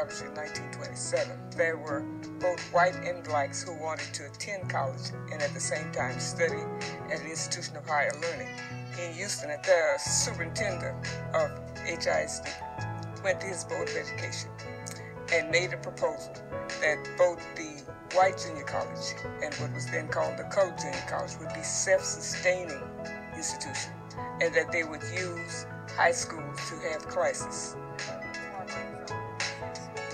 in 1927. There were both white and blacks who wanted to attend college and at the same time study at an institution of higher learning. In Houston, the superintendent of HISD went to his Board of Education and made a proposal that both the white junior college and what was then called the colored junior college would be self-sustaining institutions and that they would use high schools to have classes.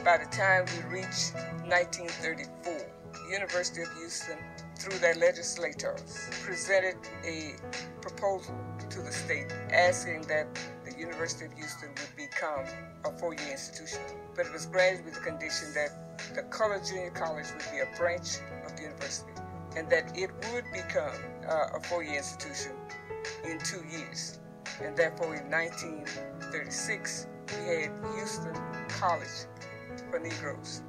By the time we reached 1934, the University of Houston, through their legislators, presented a proposal to the state asking that the University of Houston would become a four-year institution. But it was granted with the condition that the colored junior college would be a branch of the university and that it would become uh, a four-year institution in two years. And therefore, in 1936, we had Houston College for Negroes.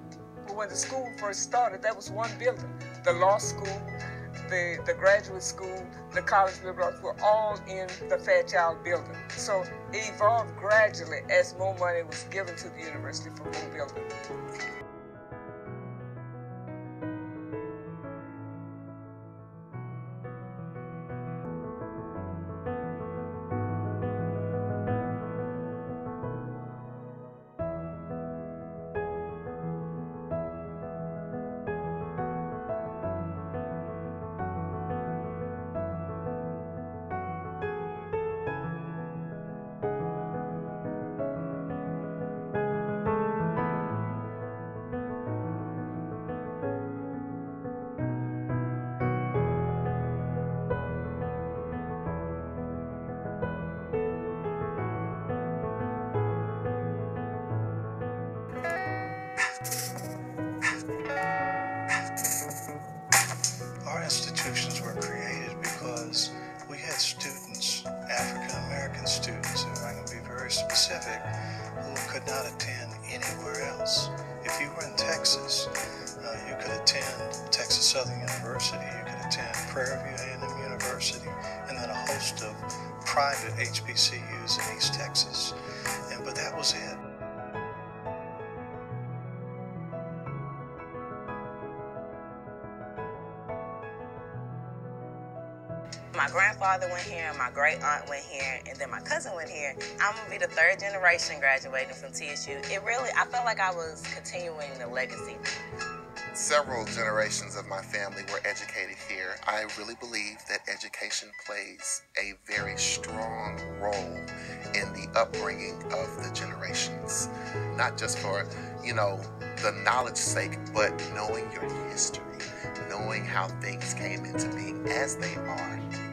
But when the school first started, that was one building. The law school, the, the graduate school, the college buildings were all in the Fairchild building. So it evolved gradually as more money was given to the university for more buildings. Students, African American students, if going to be very specific, who could not attend anywhere else. If you were in Texas, uh, you could attend Texas Southern University, you could attend Prairie View A&M University, and then a host of private HBCUs in East Texas. My grandfather went here, my great aunt went here, and then my cousin went here. I'm gonna be the third generation graduating from TSU. It really, I felt like I was continuing the legacy. Several generations of my family were educated here. I really believe that education plays a very strong role in the upbringing of the generations. Not just for, you know, the knowledge sake, but knowing your history, knowing how things came into being as they are